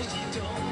you don't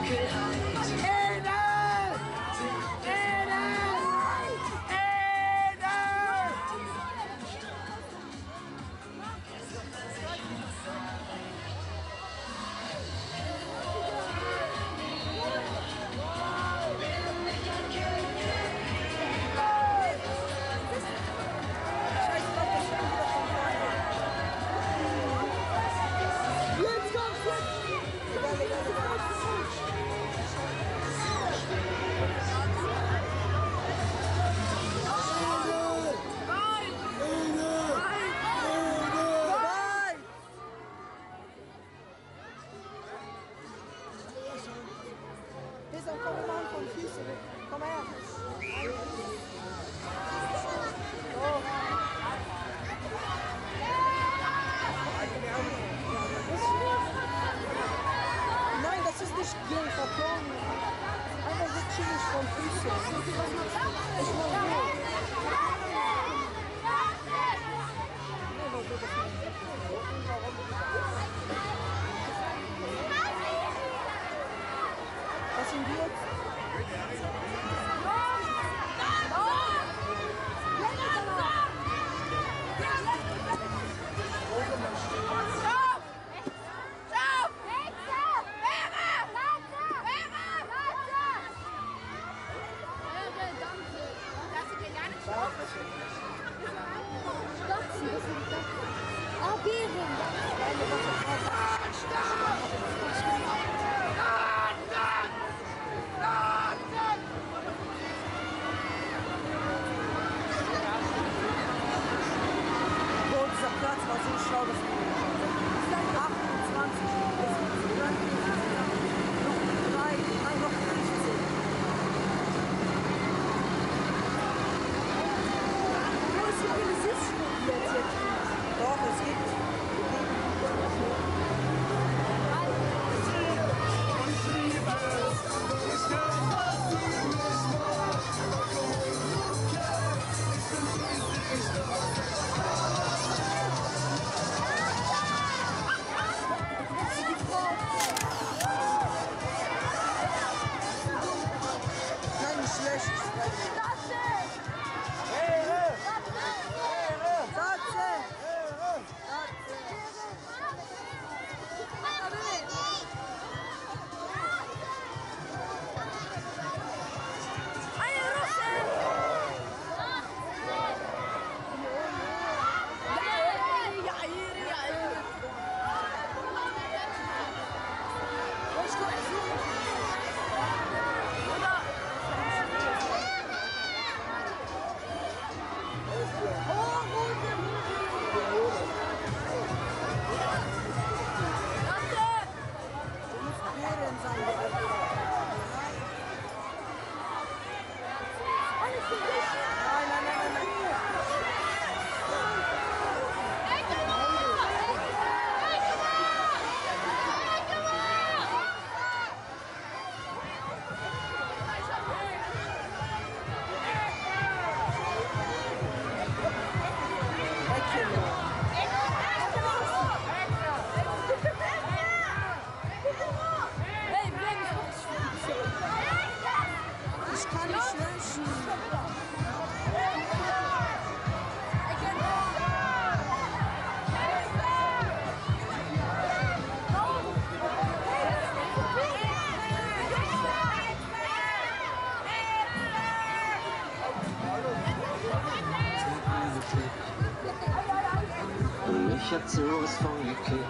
ich hab zu was von gekriegt.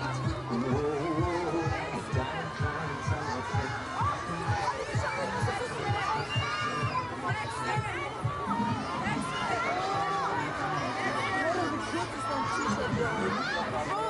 Oh, oh, oh, kleinen Oh,